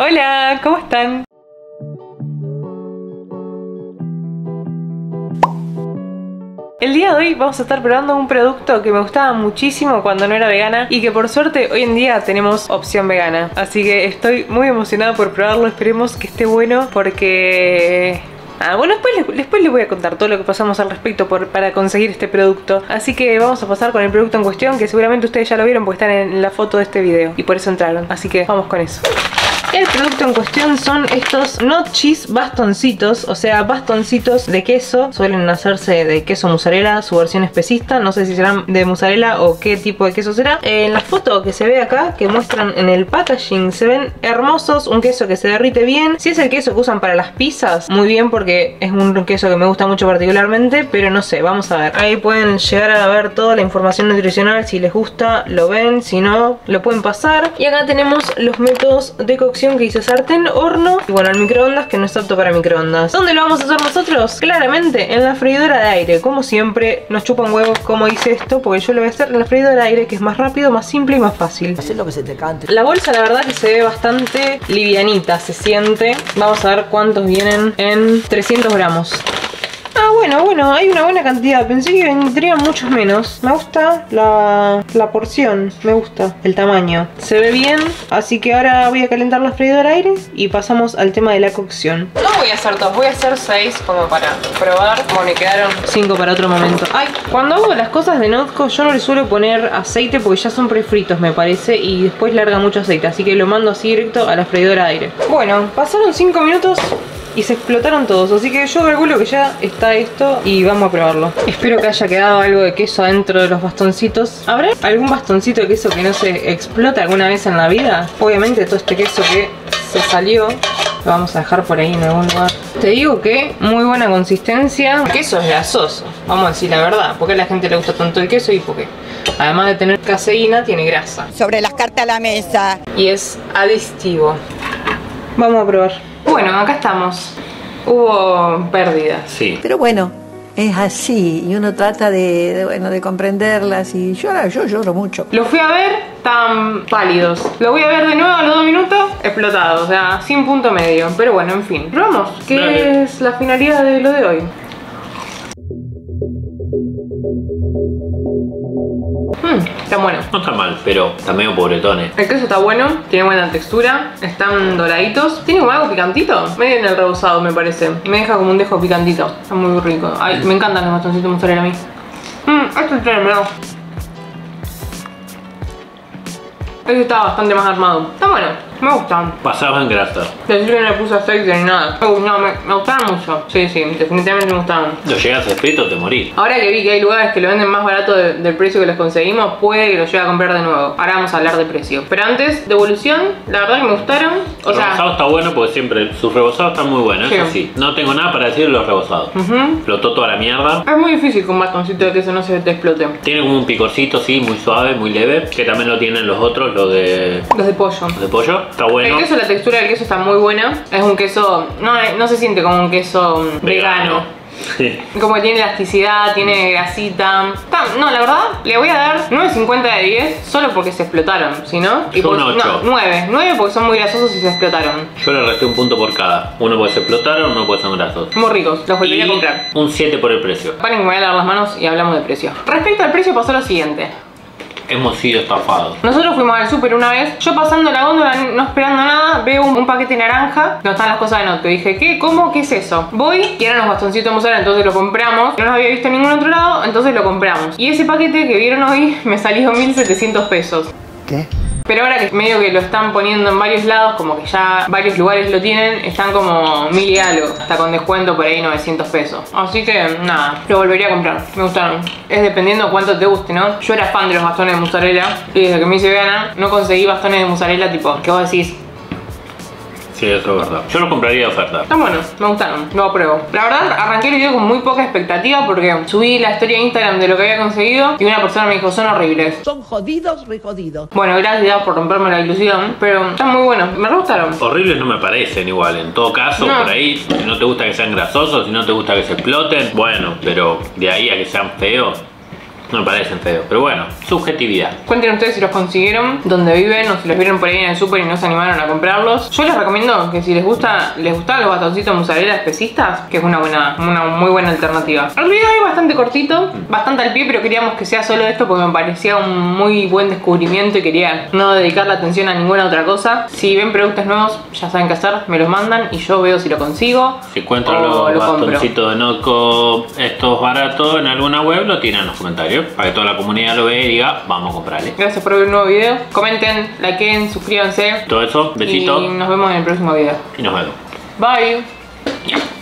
Hola, ¿cómo están? El día de hoy vamos a estar probando un producto que me gustaba muchísimo cuando no era vegana y que por suerte hoy en día tenemos opción vegana. Así que estoy muy emocionada por probarlo, esperemos que esté bueno porque... Ah, bueno, después, después les voy a contar todo lo que pasamos al respecto para conseguir este producto. Así que vamos a pasar con el producto en cuestión, que seguramente ustedes ya lo vieron porque están en la foto de este video. Y por eso entraron. Así que vamos con eso. El producto en cuestión son estos not cheese bastoncitos, o sea, bastoncitos de queso. Suelen hacerse de queso mozzarella, su versión especista. No sé si serán de mozzarella o qué tipo de queso será. En la foto que se ve acá, que muestran en el packaging, se ven hermosos. Un queso que se derrite bien. Si es el queso que usan para las pizzas, muy bien porque es un queso que me gusta mucho particularmente. Pero no sé, vamos a ver. Ahí pueden llegar a ver toda la información nutricional. Si les gusta, lo ven. Si no, lo pueden pasar. Y acá tenemos los métodos de cocción que dice sartén, horno y bueno, el microondas que no es apto para microondas. ¿Dónde lo vamos a hacer nosotros? Claramente en la freidora de aire. Como siempre, nos chupan huevos como hice esto, porque yo lo voy a hacer en la freidora de aire que es más rápido, más simple y más fácil. Hacer lo que se te cante. La bolsa la verdad que se ve bastante livianita, se siente. Vamos a ver cuántos vienen en 300 gramos. Bueno, bueno, hay una buena cantidad. Pensé que vendrían muchos menos. Me gusta la, la porción, me gusta el tamaño. Se ve bien, así que ahora voy a calentar la freidora aire y pasamos al tema de la cocción. No voy a hacer dos, voy a hacer seis como para probar. Como me quedaron cinco para otro momento. Ay, cuando hago las cosas de Notco yo no le suelo poner aceite porque ya son prefritos me parece y después larga mucho aceite. Así que lo mando así directo a la freidora de aire. Bueno, pasaron cinco minutos y se explotaron todos. Así que yo calculo que ya está esto y vamos a probarlo. Espero que haya quedado algo de queso adentro de los bastoncitos. ¿Habrá algún bastoncito de queso que no se explote alguna vez en la vida? Obviamente todo este queso que se salió lo vamos a dejar por ahí en algún lugar. Te digo que muy buena consistencia. El queso es grasoso, vamos a decir la verdad. Porque a la gente le gusta tanto el queso y porque además de tener caseína tiene grasa. sobre las cartas a la mesa. y es adictivo. Vamos a probar. Bueno, acá estamos. Hubo pérdidas. Sí. Pero bueno, es así y uno trata de, de, bueno, de comprenderlas y llora, yo lloro mucho. Los fui a ver, estaban pálidos. Lo voy a ver de nuevo a los dos minutos, explotados. O sea, sin punto medio. Pero bueno, en fin. Probamos. ¿Qué Dale. es la finalidad de lo de hoy? Mm, está bueno. No está mal, pero está medio pobretones. El queso está bueno, tiene buena textura, están doraditos. Tiene como algo picantito, medio en el rebozado me parece. Me deja como un dejo picantito. Está muy rico. Ay, me encantan los bastoncitos mozzarella a mí. Mmm, este es tremendo. Este está bastante más armado. Está bueno, me gustan. Pasaba en grasa. Decir que no le puse aceite ni nada. Uh, no, me, me gustaban mucho. Sí, sí, definitivamente me gustaban. Lo llegas a frito, te morís. Ahora que vi que hay lugares que lo venden más barato de- del precio que los conseguimos, puede que lo llegue a comprar de nuevo. Ahora vamos a hablar de precio. Pero antes, devolución, la verdad que me gustaron. O el sea, rebozado está bueno porque siempre sus rebozados están muy buenos, eso Sí. sí. No tengo nada para decir de los rebozados. ujú. Flotó toda la mierda. es muy difícil que un bastoncito de queso no se te explote. Tiene como un picorcito, sí, muy suave, muy leve. Que también lo tienen los otros, los de, Los de pollo. los de pollo. Está bueno. El queso, la textura del queso está muy buena. Es un queso, no, no se siente como un queso vegano. Sí. Como que tiene elasticidad, tiene grasita. No, la verdad, le voy a dar 9.50 de 10 solo porque se explotaron, si no. Un ocho. No, 9. 9 porque son muy grasosos y se explotaron. Yo le resté un punto por cada. Uno puede ser explotaron, uno puede ser grasos. Muy ricos, los volvería Y a comprar. un 7 por el precio. Paren que me voy a lavar las manos y hablamos de precio. Respecto al precio pasó lo siguiente. Hemos sido estafados. Nosotros fuimos al súper una vez, yo pasando la góndola, no esperando nada, veo un, un paquete naranja donde están las cosas de Notco. Dije, ¿qué? ¿Cómo? ¿Qué es eso? Voy y eran los bastoncitos de mozzarella, entonces lo compramos. No los había visto en ningún otro lado, entonces lo compramos. Y ese paquete que vieron hoy me salió 1700 pesos. ¿Qué? Pero ahora que medio que lo están poniendo en varios lados, como que ya varios lugares lo tienen, están como mil y algo. Hasta con descuento por ahí 900 pesos. Así que nada, lo volvería a comprar. Me gustaron. Es dependiendo cuánto te guste, ¿no? Yo era fan de los bastones de mozzarella. Y desde que me hice vegana, no conseguí bastones de mozzarella tipo, que vos decís, Sí, eso es verdad. Yo lo compraría de oferta. están buenos, me gustaron, lo apruebo. La verdad, arranqué el video con muy poca expectativa porque subí la historia de Instagram de lo que había conseguido y una persona me dijo, son horribles. Son jodidos, rejodidos. Bueno, gracias por romperme la ilusión, pero están muy buenos, me re gustaron. Horribles no me parecen igual. En todo caso, No. por ahí, si no te gusta que sean grasosos, si no te gusta que se exploten, bueno, pero de ahí a que sean feos, No me parecen feos, pero bueno, subjetividad. Cuenten ustedes si los consiguieron, dónde viven o si los vieron por ahí en el súper y no se animaron a comprarlos. Yo les recomiendo que si les gusta, les gustan los bastoncitos mozzarella especistas, que es una buena, una muy buena alternativa. El video es bastante cortito, bastante al pie, pero queríamos que sea solo esto porque me parecía un muy buen descubrimiento y quería no dedicar la atención a ninguna otra cosa. Si ven productos nuevos, ya saben qué hacer, me los mandan y yo veo si lo consigo. Si encuentran los lo compro. bastoncitos de Notco estos baratos en alguna web, lo tiran en los comentarios para que toda la comunidad lo vea y diga, vamos a comprarle. Gracias por ver un nuevo video. Comenten, likeen, suscríbanse. Todo eso, besito Y nos vemos en el próximo video. y nos vemos. Bye.